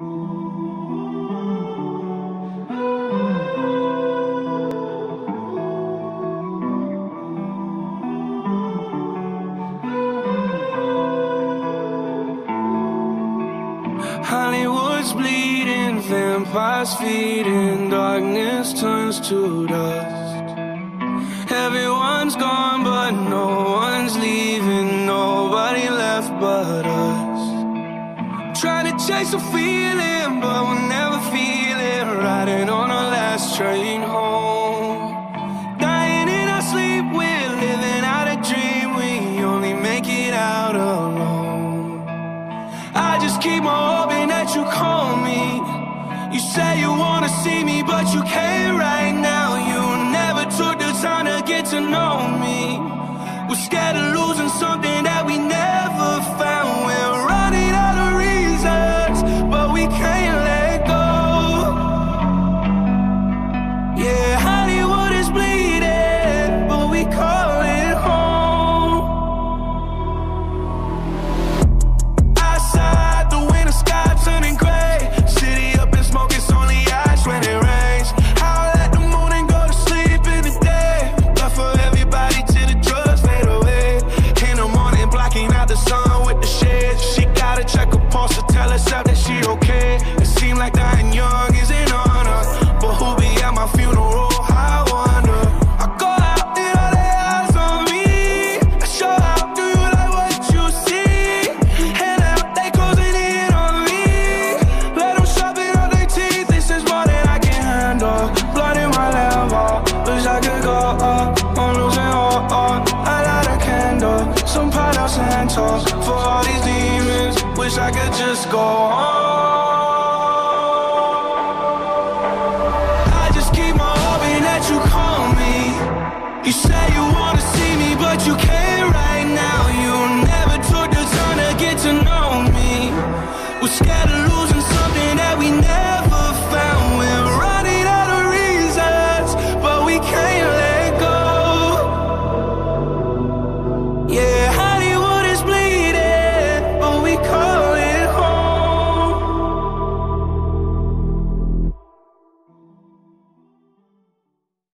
Hollywood's bleeding, vampires feeding, darkness turns to dust. Everyone's gone, but no Trying to chase a feeling, but we'll never feel it. Riding on our last train home. Dying in our sleep, we're living out a dream. We only make it out alone. I just keep on hoping that you call me. You say you wanna see me, but you can't all, I'm losing all, all. I light a candle, some Palo Santo For all these demons, wish I could just go on. I just keep my hoping that you come